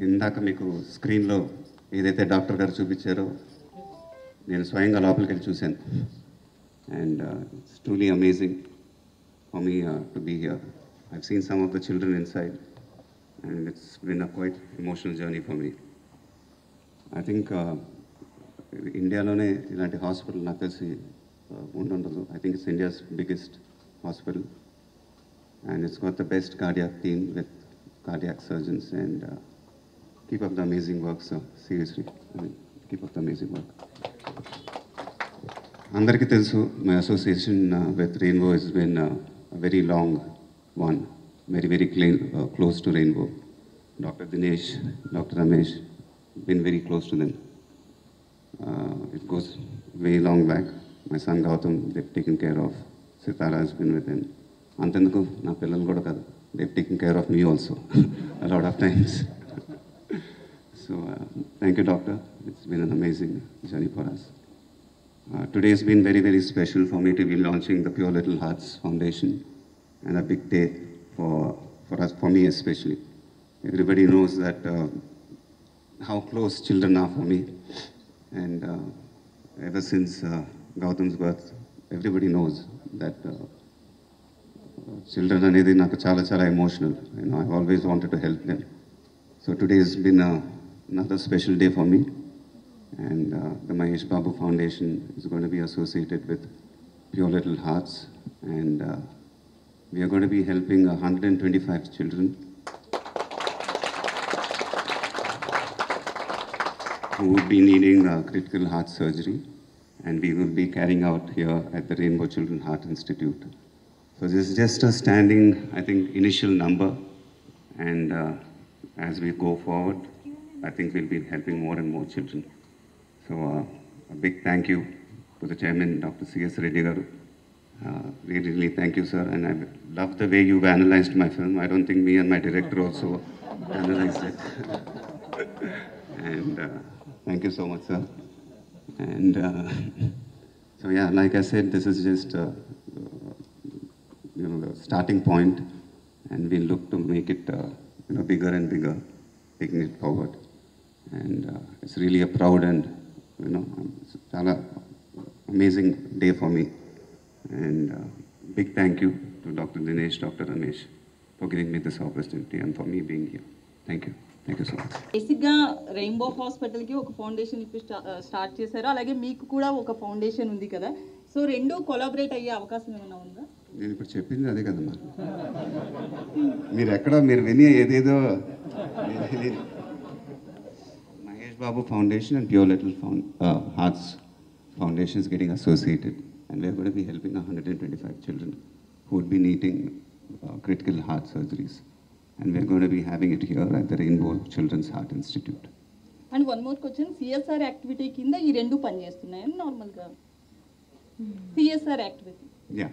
ఇందాక మీకు స్క్రీన్లో ఏదైతే డాక్టర్ గారు చూపించారో నేను స్వయంగా లోపలికి వెళ్ళి చూశాను. And it's truly amazing for me to be here I've seen some of the children inside and it's been a quite emotional journey for me I think ఇండియాలోనే ఇలాంటి హాస్పిటల్ నాకు తెలిసి ఉండదు ఉండుండదు. I think it's India's biggest hospital and it's got the best cardiac team with cardiac surgeons and uh, keep up the amazing work sir seriously I mean, keep up the amazing work అందరికీ తెలుసు my association with Rainbow is been very long one very very clean close to Rainbow doctor Dinesh doctor Ramesh been very close to them it goes very long back my son Gautam they've taken care of Sitara he's been with them అంతెందుకు నా పిల్లలు కూడా కాదు they've taken care of me also a lot of times. so uh, thank you, doctor. It's been an amazing journey for us. Uh, today has been very, very special for me to be launching the Pure Little Hearts Foundation and a big day for, for us, for me especially. Everybody knows that uh, how close children are for me. And uh, ever since uh, Gautam's birth, everybody knows that uh, uh, children అనేది నాకు చాలా చాలా emotional you know, I've always wanted to help them. So today has been uh, another special day for me. And uh, the Mahesh Babu Foundation is going to be associated with Pure Little Hearts. And uh, we are going to be helping 125 children who would be needing uh, critical heart surgery. And we will be carrying out here at the Rainbow Children Heart Institute. So this is just a standing, I think, initial number. And uh, as we go forward, I think we'll be helping more and more children. So uh, a big thank you to the chairman, Dr. C.S. Reddy. Uh, really, really thank you, sir. And I love the way you've analyzed my film. I don't think me and my director also analyzed it. and uh, thank you so much, sir. And uh, so, yeah, like I said, this is just uh, you know the starting point, and we look to make it uh, you know bigger and bigger, taking it forward. And uh, it's really a proud and you know it's చాలా amazing day for me. And uh, big thank you to Dr. Dinesh, Dr. Ramesh for giving me this opportunity and for me being here. Thank you. బేసిక్గా rainbow హాస్పిటల్కి ఒక foundation ఇప్పుడు start చేశారు అలాగే మీకు కూడా ఒక ఫౌండేషన్ ఉంది కదా సో రెండు కొలాబరేట్ అయ్యే అవకాశం ఏమైనా ఉందా నేను ఇప్పుడు చెప్పింది అదే కదమ్మా మీరు. ఎక్కడో మీరు విని ఏదేదో Mahesh Babu foundation and pure little found hearts foundation getting associated and we're కూడా be helping hundred and twenty five children who'd be needing critical heart surgeries and we're కూడా be having it here at the Rainbow children's heart institute and one more question CSR activity కింద ఈ రెండు పనిచేస్తున్నాయని నార్మల్గా CSR activity yeah